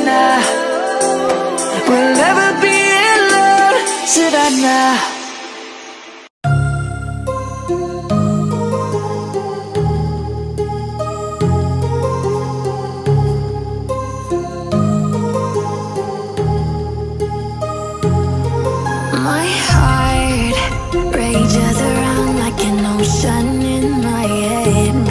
Savannah We'll never be alone. Savannah ocean in my head.